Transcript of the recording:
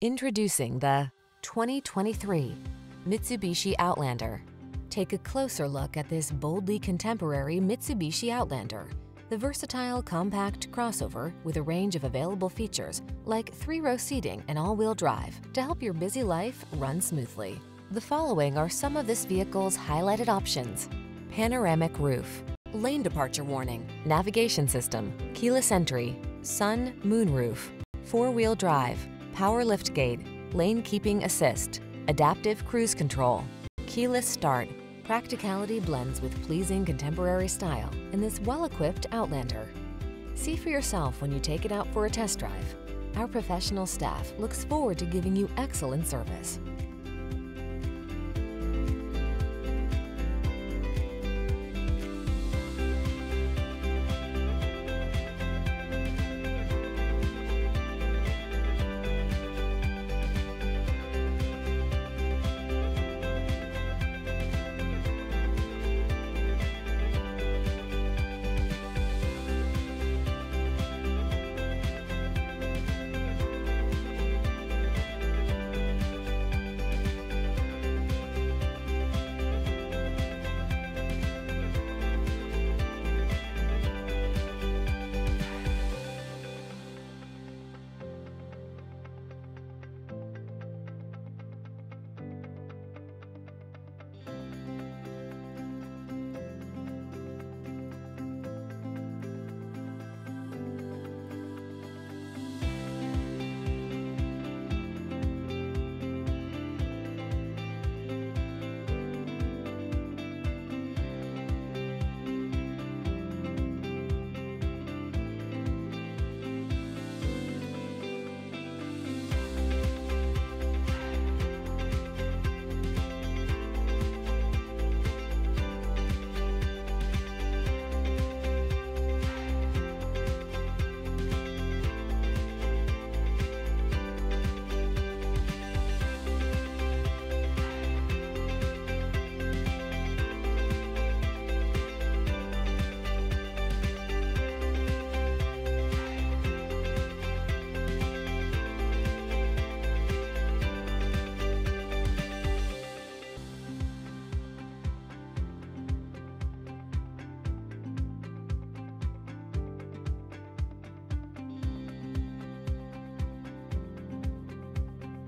Introducing the 2023 Mitsubishi Outlander. Take a closer look at this boldly contemporary Mitsubishi Outlander, the versatile compact crossover with a range of available features like three-row seating and all-wheel drive to help your busy life run smoothly. The following are some of this vehicle's highlighted options. Panoramic roof, lane departure warning, navigation system, keyless entry, sun, moon roof, four-wheel drive, power liftgate, lane keeping assist, adaptive cruise control, keyless start. Practicality blends with pleasing contemporary style in this well-equipped Outlander. See for yourself when you take it out for a test drive. Our professional staff looks forward to giving you excellent service.